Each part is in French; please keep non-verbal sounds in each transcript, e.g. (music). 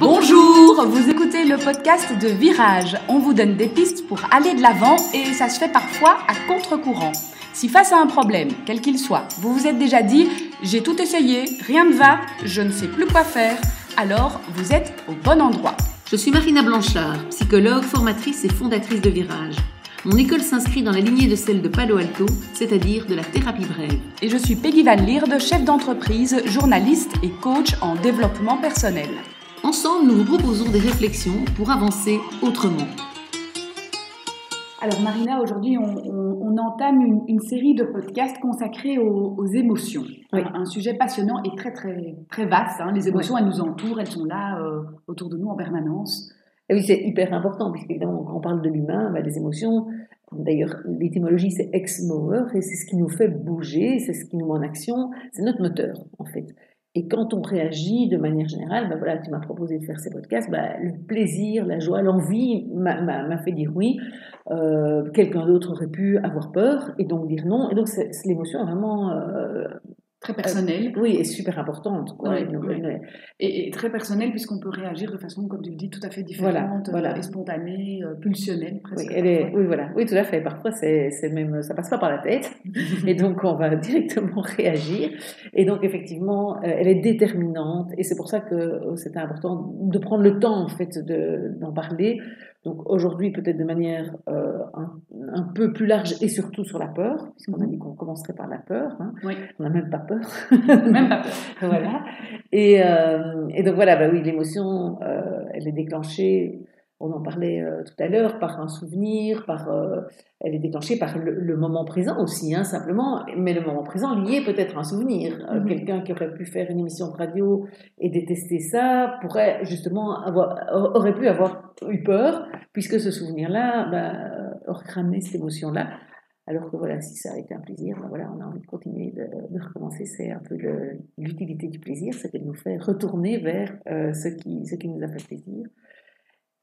Bonjour, vous écoutez le podcast de Virage. On vous donne des pistes pour aller de l'avant et ça se fait parfois à contre-courant. Si face à un problème, quel qu'il soit, vous vous êtes déjà dit j'ai tout essayé, rien ne va, je ne sais plus quoi faire, alors vous êtes au bon endroit. Je suis Marina Blanchard, psychologue, formatrice et fondatrice de Virage. Mon école s'inscrit dans la lignée de celle de Palo Alto, c'est-à-dire de la thérapie brève. Et je suis Peggy Van Lierde, chef d'entreprise, journaliste et coach en développement personnel. Ensemble, nous vous proposons des réflexions pour avancer autrement. Alors Marina, aujourd'hui, on, entame une, série de podcasts consacrés aux, émotions. Un, sujet passionnant et très très très vaste. Hein. Les émotions, elles nous entourent, elles sont là euh, autour de nous en permanence. Et oui, c'est hyper important, puisqu'évidemment, quand on parle de l'humain, bah, les émotions, d'ailleurs, l'étymologie, c'est ex-mover, et c'est ce qui nous fait bouger, c'est ce qui nous met en action, c'est notre moteur, en fait. Et quand on réagit de manière générale, bah voilà, tu m'as proposé de faire ces podcasts, bah, le plaisir, la joie, l'envie m'a fait dire oui. Euh, quelqu'un d'autre aurait pu avoir peur et donc dire non. Et donc l'émotion est vraiment euh, Très personnelle. oui, et super importante. Et, très personnelle puisqu'on peut réagir de façon, comme tu le dis, tout à fait différente, voilà, et spontanée, euh, pulsionnelle presque. Oui, est, oui, voilà. oui, tout à fait. Parfois, c'est même, ça passe pas par la tête, (laughs) et donc on va (laughs) directement réagir. Et donc effectivement, euh, elle est déterminante, et c'est pour ça que euh, c'était important de prendre le temps en fait d'en parler donc aujourd'hui, peut-être de manière euh, un, peu plus large et surtout sur la peur, puisqu'on a dit qu'on commencerait par la peur. Hein. On n'a même pas peur. même pas peur. (laughs) voilà. Et, euh, et, donc voilà, bah oui, l'émotion, euh, elle est déclenchée on en parlait euh, tout à l'heure, par un souvenir, par, euh, elle est déclenchée par le, moment présent aussi, hein, simplement, mais le moment présent lié peut-être à un souvenir. Euh, mhm. Quelqu'un qui aurait pu faire une émission de radio et détester ça pourrait justement avoir, aurait pu avoir eu peur, puisque ce souvenir-là bah, aurait ramené cette émotion-là. Alors que voilà, si ça a été un plaisir, bah, voilà, on a envie de continuer de, recommencer. C'est un peu l'utilité du plaisir, c'est qu'elle nous fait retourner vers ce, qui, ce qui nous a fait plaisir.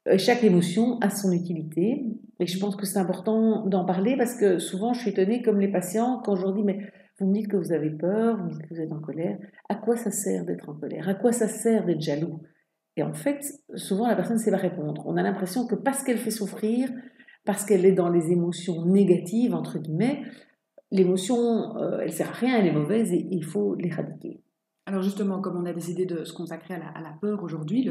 Euh, chaque émotion a son utilité. Et je pense que c'est important d'en parler parce que souvent je suis étonnée, comme les patients, quand je leur dis Mais vous me dites que vous avez peur, vous me dites que vous êtes en colère, à quoi ça sert d'être en colère? À quoi ça sert d'être jaloux? Et en fait, souvent la personne ne sait pas répondre. On a l'impression que parce qu'elle fait souffrir, parce qu'elle est dans les émotions négatives, entre guillemets, l'émotion, euh, elle sert à rien, elle est mauvaise et il faut l'éradiquer. Alors justement, comme on a décidé de se consacrer à la, peur aujourd'hui,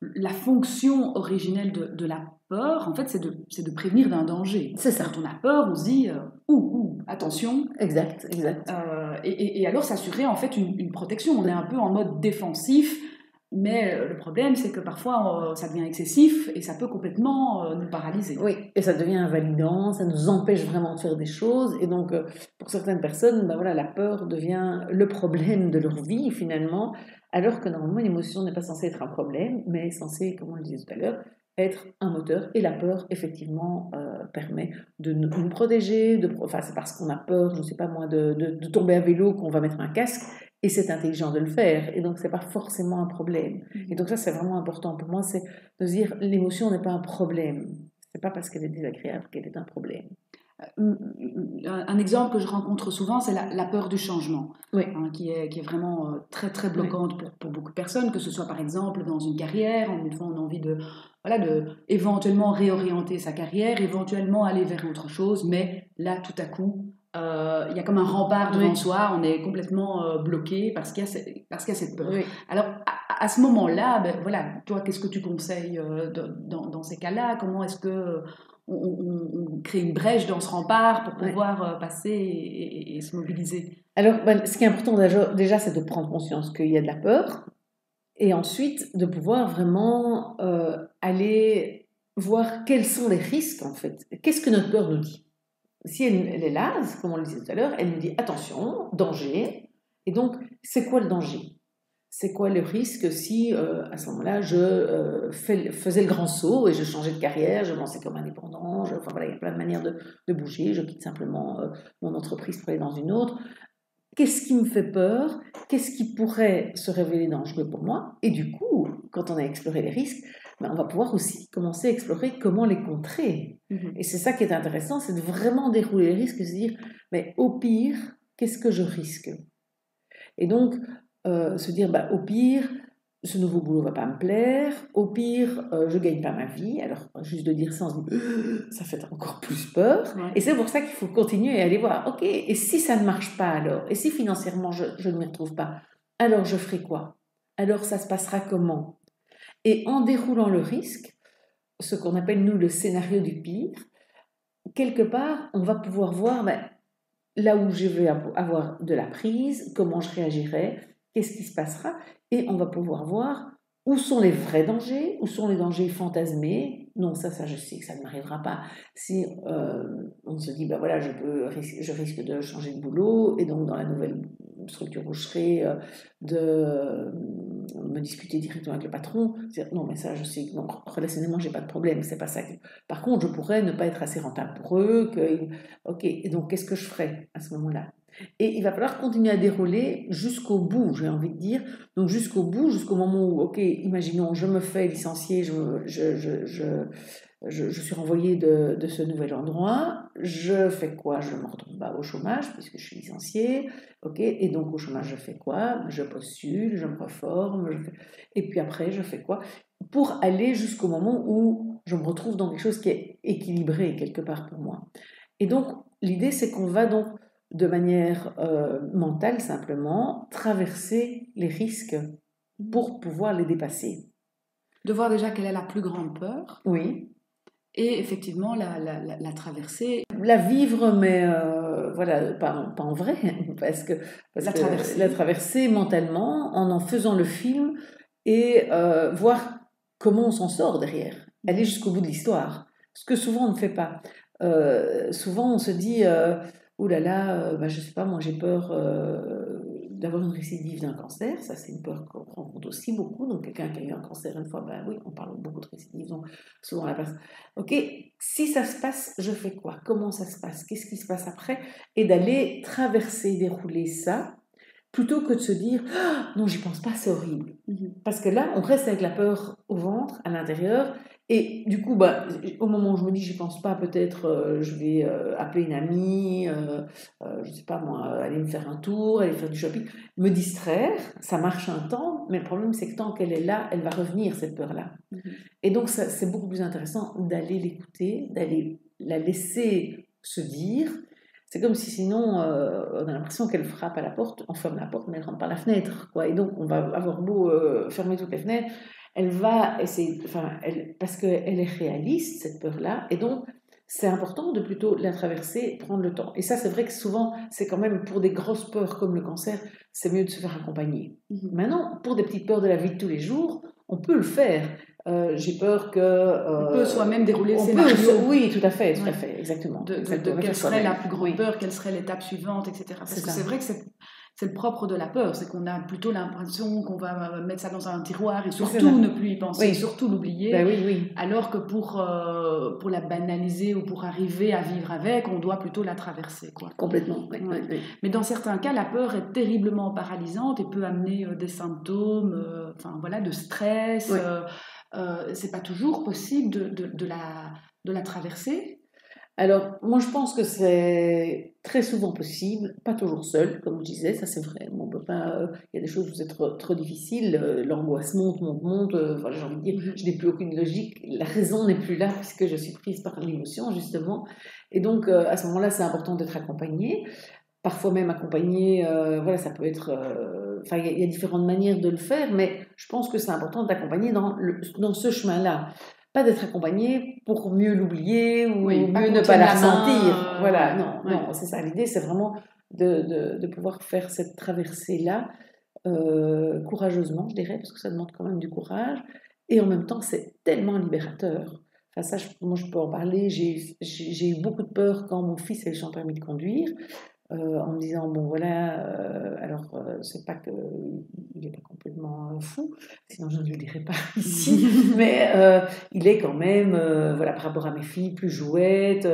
la fonction originelle de, la peur, en fait, c'est de, de, prévenir d'un danger. C'est ça. Quand on a peur, on se dit, euh, ouh, attention. Exact, exact. Euh, et, alors s'assurer en fait une, une, protection. On est un peu en mode défensif mais euh, le problème, c'est que parfois, euh, ça devient excessif et ça peut complètement euh, nous paralyser. Oui, et ça devient invalidant, ça nous empêche vraiment de faire des choses. Et donc, pour certaines personnes, ben voilà, la peur devient le problème de leur vie, finalement, alors que normalement, l'émotion n'est pas censée être un problème, mais censée, comme on le disait tout à l'heure, être un moteur. Et la peur, effectivement, permet de nous protéger. De, enfin, c'est parce qu'on a peur, je ne sais pas moi, de, de tomber à vélo qu'on va mettre un casque et c'est intelligent de le faire. Et donc, ce n'est pas forcément un problème. Et donc, ça, c'est vraiment important pour moi, c'est de dire l'émotion n'est pas un problème. Ce n'est pas parce qu'elle est désagréable qu'elle est un problème. Euh, un exemple que je rencontre souvent, c'est la, peur du changement, oui. Hein, qui, est, qui est vraiment euh, très très bloquante pour, pour, beaucoup de personnes, que ce soit par exemple dans une carrière, une fois on a envie de, voilà, de éventuellement réorienter sa carrière, éventuellement aller vers autre chose, mais là tout à coup, euh, il y a comme un rempart devant soi, on est complètement euh, bloqué parce qu'il y, a cette peur. Alors, à, ce moment-là, ben, voilà, toi, qu'est-ce que tu conseilles euh, dans, ces cas-là? Comment est-ce que on, crée une brèche dans ce rempart pour pouvoir passer et, se mobiliser? Alors, ben, ce qui est important déjà, c'est de prendre conscience qu'il y a de la peur et ensuite de pouvoir vraiment aller voir quels sont les risques, en fait. Qu'est-ce que notre peur nous dit? Si elle, est là, comme on le disait tout à l'heure, elle nous dit attention, danger. Et donc, c'est quoi le danger? C'est quoi le risque si, euh, à ce moment-là, je euh, faisais le grand saut et je changeais de carrière, je lançais comme indépendant, enfin voilà, il y a plein de manières de, bouger, je quitte simplement euh, mon entreprise pour aller dans une autre. Qu'est-ce qui me fait peur? Qu'est-ce qui pourrait se révéler dangereux pour moi? Et du coup, quand on a exploré les risques, ben, on va pouvoir aussi commencer à explorer comment les contrer. Mhm. Et c'est ça qui est intéressant, c'est de vraiment dérouler les risques et se dire, mais au pire, qu'est-ce que je risque? Et donc, euh, se dire, bah, au pire, ce nouveau boulot va pas me plaire. Au pire, euh, je gagne pas ma vie. Alors, juste de dire ça, on se dit, (gasps) ça fait encore plus peur. Ouais. Et c'est pour ça qu'il faut continuer et aller voir, ok, et si ça ne marche pas alors Et si financièrement je, je ne m'y retrouve pas Alors je ferai quoi? Alors ça se passera comment? Et en déroulant le risque, ce qu'on appelle nous le scénario du pire, quelque part, on va pouvoir voir ben, là où je vais avo- avoir de la prise, comment je réagirai, qu'est-ce qui se passera, et on va pouvoir voir où sont les vrais dangers, où sont les dangers fantasmés. Non, ça, ça, je sais que ça ne m'arrivera pas. Si euh, on se dit, ben voilà, je, risque de changer de boulot, et donc dans la nouvelle structure où je serai, euh, de me disputer directement avec le patron, non, mais ça, je sais que non, relationnellement, j'ai pas de problème, c'est pas ça. Par contre, je pourrais ne pas être assez rentable pour eux, ok, et donc qu'est-ce que je ferai à ce moment-là? Et il va falloir continuer à dérouler jusqu'au bout, j'ai envie de dire. Donc jusqu'au bout, jusqu'au moment où, ok, imaginons, je me fais licencier, je, je, je, je, suis renvoyée de, de, ce nouvel endroit. Je fais quoi? Je me retrouve au chômage puisque je suis licenciée. Ok, et donc au chômage, je fais quoi? Je postule, je me reforme. Et puis après, je fais quoi? Pour aller jusqu'au moment où je me retrouve dans quelque chose qui est équilibré quelque part pour moi. Et donc, l'idée, c'est qu'on va donc de manière euh, mentale simplement, traverser les risques pour pouvoir les dépasser. De voir déjà quelle est la plus grande peur. Oui. Et effectivement, la, la, la, la traverser. La vivre, mais euh, voilà, pas, pas, en vrai, (laughs) parce que, parce la, que traverser. la traverser mentalement en en faisant le film et euh, voir comment on s'en sort derrière, aller jusqu'au bout de l'histoire. Ce que souvent on ne fait pas. Souvent on se dit Ouh là là, euh, bah, je sais pas, moi j'ai peur euh, d'avoir une récidive d'un cancer. Ça, c'est une peur qu'on rencontre aussi beaucoup. Donc, quelqu'un qui a eu un cancer une fois, ben oui, on parle beaucoup de récidive. Donc, souvent la personne. Ok, si ça se passe, je fais quoi? Comment ça se passe? Qu'est-ce qui se passe après? Et d'aller traverser, dérouler ça, plutôt que de se dire oh, non, j'y pense pas, c'est horrible. Mhm. Parce que là, on reste avec la peur au ventre, à l'intérieur, et du coup, bah, au moment où je me dis, j'y pense pas, peut-être euh, je vais euh, appeler une amie, euh, euh, je sais pas moi, aller me faire un tour, aller faire du shopping, me distraire, ça marche un temps, mais le problème c'est que tant qu'elle est là, elle va revenir cette peur-là. Mhm. Et donc, c'est beaucoup plus intéressant d'aller l'écouter, d'aller la laisser se dire. C'est comme si sinon, on a l'impression qu'elle frappe à la porte, on ferme la porte, mais elle rentre par la fenêtre. Quoi. Et donc, on va avoir beau fermer toutes les fenêtres, elle va essayer, enfin, elle, parce qu'elle est réaliste, cette peur-là, et donc c'est important de plutôt la traverser, prendre le temps. Et ça, c'est vrai que souvent, c'est quand même pour des grosses peurs comme le cancer, c'est mieux de se faire accompagner. Mhm. Maintenant, pour des petites peurs de la vie de tous les jours, on peut le faire. Euh, J'ai peur que... euh, On peut soi-même dérouler le scénario. peut, oui, tout à fait, tout Ouais. à fait, exactement. de, de- de Exactement, quelle serait la plus grande Oui. peur, quelle serait l'étape suivante, etc. Parce que c'est vrai que c'est c'est le propre de la peur, c'est qu'on a plutôt l'impression qu'on va mettre ça dans un tiroir et surtout ne plus y penser, Oui. surtout l'oublier. Ben oui, oui. Alors que pour, euh, pour la banaliser ou pour arriver à vivre avec, on doit plutôt la traverser. Quoi. Complètement. Ouais. Mais dans certains cas, la peur est terriblement paralysante et peut amener euh, des symptômes euh, enfin, voilà, de stress. C'est pas toujours possible de, de, de la, de la traverser. Alors, moi, je pense que c'est très souvent possible, pas toujours seul, comme je disais, ça c'est vrai. On peut pas, euh, il y a des choses où c'est trop, trop difficile, euh, l'angoisse monte, monte, monte. euh, voilà, j'ai envie de dire, je n'ai plus aucune logique, la raison n'est plus là puisque je suis prise par l'émotion justement. Et donc, à ce moment-là, c'est important d'être accompagné. Parfois même accompagné, voilà, ça peut être. Enfin, il y, a- il y a différentes manières de le faire, mais je pense que c'est important d'accompagner dans, le- dans ce chemin-là. Pas d'être accompagné pour mieux l'oublier ou Oui, mieux ne pas la la ressentir. euh, voilà, non, ouais. non, c'est ça. L'idée, c'est vraiment de, de, de pouvoir faire cette traversée-là euh, courageusement, je dirais, parce que ça demande quand même du courage. Et en même temps, c'est tellement libérateur. Enfin, ça, je- moi, je peux en parler. J'ai eu beaucoup de peur quand mon fils a eu son permis de conduire. Euh, en me disant bon voilà euh, alors euh, c'est pas que il est pas complètement fou sinon je ne le dirais pas (laughs) ici (laughs) mais il est quand même voilà par rapport à mes filles plus jouette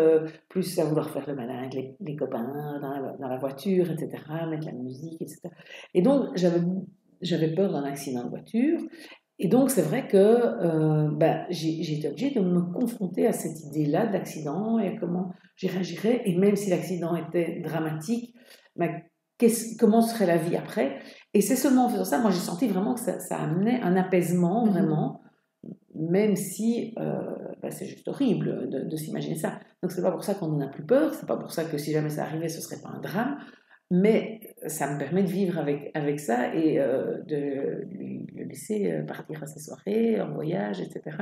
plus à vouloir faire le malin avec les, les copains dans la, dans la voiture etc mettre la musique etc et donc j'avais j'avais peur d'un accident de voiture et donc, c'est vrai que euh, bah, j'ai été obligée de me confronter à cette idée-là de l'accident et à comment j'y réagirais. Et même si l'accident était dramatique, bah, comment serait la vie après? Et c'est seulement en faisant ça, moi j'ai senti vraiment que ça, ça amenait un apaisement, Mhm. vraiment, même si euh, bah, c'est juste horrible de, de s'imaginer ça. Donc c'est pas pour ça qu'on n'en a plus peur, c'est pas pour ça que si jamais ça arrivait, ce serait pas un drame, mais ça me permet de vivre avec, avec ça et euh, de euh, partir à ses soirées, en voyage, etc.,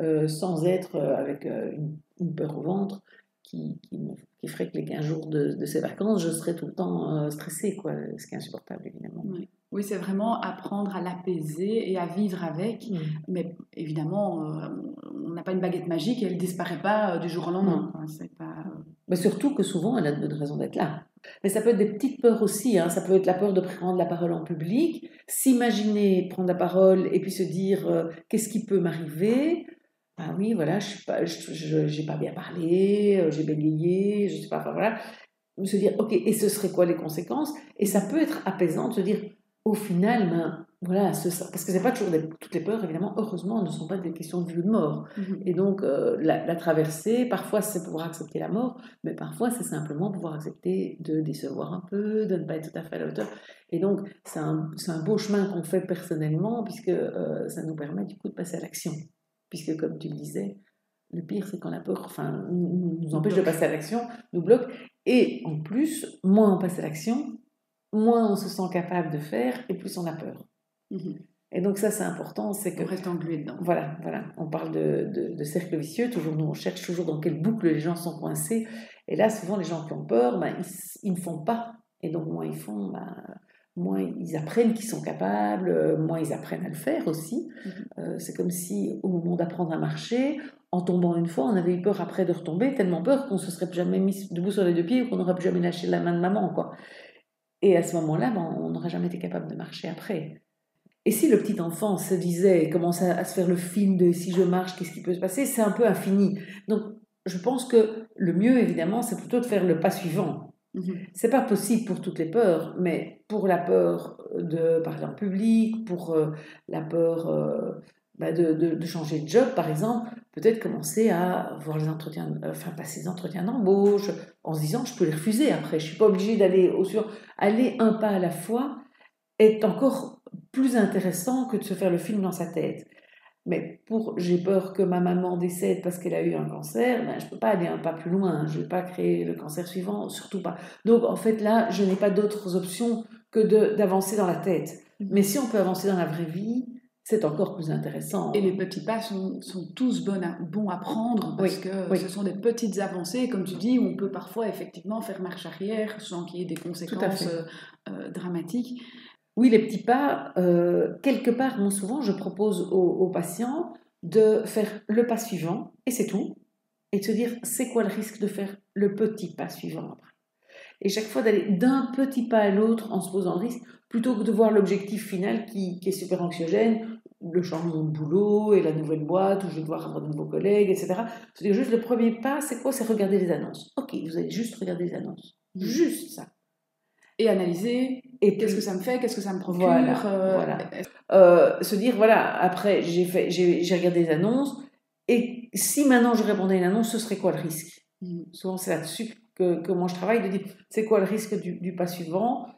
euh, sans être euh, avec une, peur au ventre qui, qui, ferait que les 15 jours de, ces vacances, je serais tout le temps stressée, quoi, ce qui est insupportable, évidemment. Oui, c'est vraiment apprendre à l'apaiser et à vivre avec. Mm. Mais évidemment, euh, on n'a pas une baguette magique et elle ne disparaît pas euh, du jour au lendemain. Enfin, pas, euh, Mais surtout que souvent, elle a de bonnes raisons d'être là. Mais ça peut être des petites peurs aussi. hein. Ça peut être la peur de prendre la parole en public, s'imaginer prendre la parole et puis se dire qu'est-ce qui peut m'arriver? Ah oui, voilà, je n'ai pas bien parlé, j'ai bégayé, je sais pas, enfin voilà. Se dire, ok, et ce serait quoi les conséquences? Et ça peut être apaisant de se dire, au final, ben, voilà, ce- parce que c'est pas toujours des- toutes les peurs, évidemment, heureusement, ne sont pas des questions de vie ou de mort. mhm. Et donc, euh, la, la traversée, parfois c'est pouvoir accepter la mort, mais parfois c'est simplement pouvoir accepter de décevoir un peu, de ne pas être tout à fait à la hauteur. Et donc, c'est un, beau chemin qu'on fait personnellement, puisque euh, ça nous permet du coup de passer à l'action. Puisque, comme tu le disais, le pire, c'est quand la peur enfin, nous, nous empêche de passer à l'action, nous bloque. Et en plus, moins on passe à l'action, moins on se sent capable de faire, et plus on a peur. Mhm. Et donc ça, c'est important, c'est que On reste englué dedans. voilà, voilà. On parle de, de, de cercle vicieux. Toujours, nous, on cherche toujours dans quelle boucle les gens sont coincés. Et là, souvent, les gens qui ont peur, ben, ils, ils ne font pas. Et donc, moins ils font, ben, moins ils apprennent qu'ils sont capables, euh, moins ils apprennent à le faire aussi. Mhm. Euh, c'est comme si, au moment d'apprendre à marcher, en tombant une fois, on avait eu peur après de retomber, tellement peur qu'on se serait jamais mis debout sur les deux pieds ou qu'on n'aurait plus jamais lâché la main de maman, quoi. Et à ce moment-là, ben, on n'aurait jamais été capable de marcher après. Et si le petit enfant se disait, commence à, à se faire le film de si je marche, qu'est-ce qui peut se passer, c'est un peu infini. Donc, je pense que le mieux, évidemment, c'est plutôt de faire le pas suivant. Mhm. C'est pas possible pour toutes les peurs, mais pour la peur de parler en public, pour euh, la peur euh, bah, de, de- de changer de job, par exemple, peut-être commencer à voir les entretiens, enfin passer des entretiens d'embauche, en se disant je peux les refuser après, je suis pas obligée d'aller au sur, aller un pas à la fois est encore plus intéressant que de se faire le film dans sa tête. Mais pour j'ai peur que ma maman décède parce qu'elle a eu un cancer, ben, je ne peux pas aller un pas plus loin, je ne vais pas créer le cancer suivant, surtout pas. Donc en fait là, je n'ai pas d'autres options que d'avancer dans la tête. Mais si on peut avancer dans la vraie vie, c'est encore plus intéressant. Et les petits pas sont, sont tous bons à, bons à prendre parce Oui, que oui. ce sont des petites avancées, comme tu dis, où on peut parfois effectivement faire marche arrière sans qu'il y ait des conséquences euh, euh, dramatiques. Oui, les petits pas, euh, quelque part, moi souvent, je propose aux, aux patients de faire le pas suivant, et c'est tout, et de se dire, c'est quoi le risque de faire le petit pas suivant après? Et chaque fois d'aller d'un petit pas à l'autre en se posant le risque, plutôt que de voir l'objectif final qui, qui est super anxiogène, le changement de boulot et la nouvelle boîte, où je vais devoir avoir de nouveaux collègues, etc. Dire juste, le premier pas, c'est quoi? C'est regarder les annonces. Ok, vous allez juste regarder les annonces. Juste ça. Et analyser Et qu'est-ce que ça me fait, qu'est-ce que ça me procure? Voilà, euh, voilà. Euh, se dire voilà après j'ai fait j'ai j'ai regardé les annonces et si maintenant je répondais à une annonce ce serait quoi le risque? Mhm. souvent c'est là-dessus que, que moi je travaille de dire c'est quoi le risque du, du pas suivant?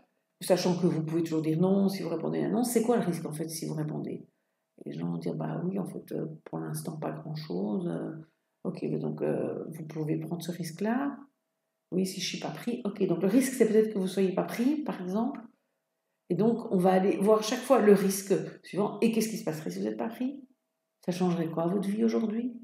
Sachant que vous pouvez toujours dire non si vous répondez à une annonce c'est quoi le risque en fait si vous répondez? Les gens vont dire bah oui en fait euh, pour l'instant pas grand chose ok donc euh, vous pouvez prendre ce risque là oui si je suis pas pris ok donc le risque c'est peut-être que vous soyez pas pris par exemple et donc, on va aller voir chaque fois le risque suivant. Et qu'est-ce qui se passerait si vous n'êtes pas pris? Ça changerait quoi à votre vie aujourd'hui?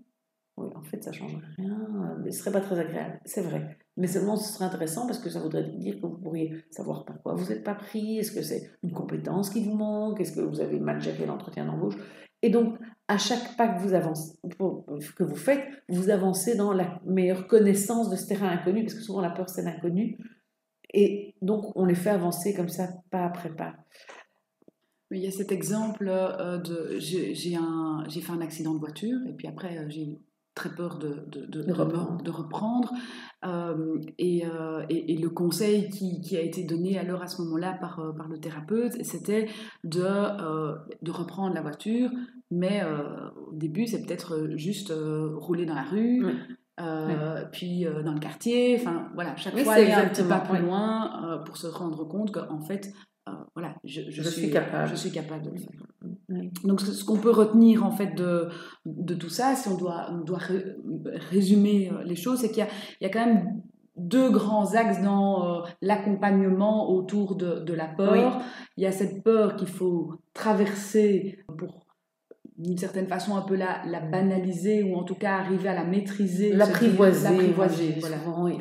Oui, en fait, ça ne changerait rien. euh, Mais ce ne serait pas très agréable, c'est vrai. Mais seulement, ce serait intéressant parce que ça voudrait dire que vous pourriez savoir pourquoi vous n'êtes pas pris. Est-ce que c'est une compétence qui vous manque? Est-ce que vous avez mal géré l'entretien d'embauche? Et donc, à chaque pas que vous avancez, que vous faites, vous avancez dans la meilleure connaissance de ce terrain inconnu, parce que souvent la peur c'est l'inconnu. Et donc, on les fait avancer comme ça, pas après pas. Il y a cet exemple euh, de j'ai fait un accident de voiture et puis après euh, j'ai très peur de, de, de, De reprendre. Euh, et, euh, et, et le conseil qui, qui a été donné alors à ce moment-là par, euh, par le thérapeute, c'était de, euh, de reprendre la voiture, mais euh, au début c'est peut-être juste rouler dans la rue. Oui. puis dans le quartier, enfin voilà, chaque Oui, fois aller un petit pas plus loin pour se rendre compte qu'en fait, voilà, je, Je suis capable. Je suis capable de le faire. Donc, ce qu'on peut retenir en fait de, de tout ça, si on doit, on doit ré- résumer euh, les choses, c'est qu'il y y a quand même deux grands axes dans euh, l'accompagnement autour de, de la peur. Il y a cette peur qu'il faut traverser pour, d'une certaine façon, un peu la, la banaliser ou en tout cas arriver à la maîtriser. L'apprivoiser. L'apprivoiser, voilà. oui.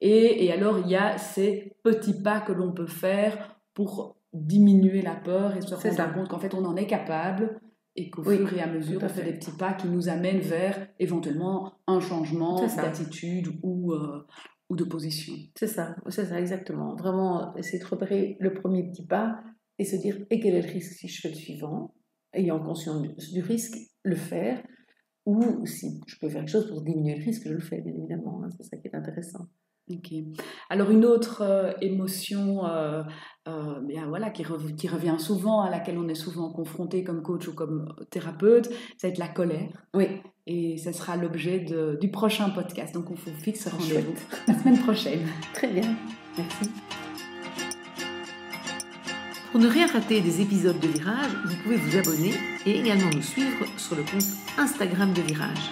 Et, et alors, il y a ces petits pas que l'on peut faire pour diminuer la peur et se C'est rendre compte qu'en fait, on en est capable et qu'au Oui, fur et à mesure, à on fait fait. des petits pas qui nous amènent vers éventuellement un changement C'est d'attitude ou, euh, ou de position. C'est ça, c'est ça, exactement. Vraiment, essayer de repérer le premier petit pas et se dire, et quel est le risque si je fais le suivant? Ayant conscience du, du risque, le faire. Ou si je peux faire quelque chose pour diminuer le risque, je le fais, bien évidemment. hein, c'est ça qui est intéressant. Ok. Alors une autre euh, émotion euh, euh, bien, voilà, qui, rev- qui revient souvent, à laquelle on est souvent confronté comme coach ou comme thérapeute, ça va être la colère. Oui, Et ça sera l'objet du prochain podcast. Donc on vous fixe rendez-vous la semaine prochaine. (laughs) très bien. Merci. Pour ne rien rater des épisodes de Virage, vous pouvez vous abonner et également nous suivre sur le compte Instagram de Virage.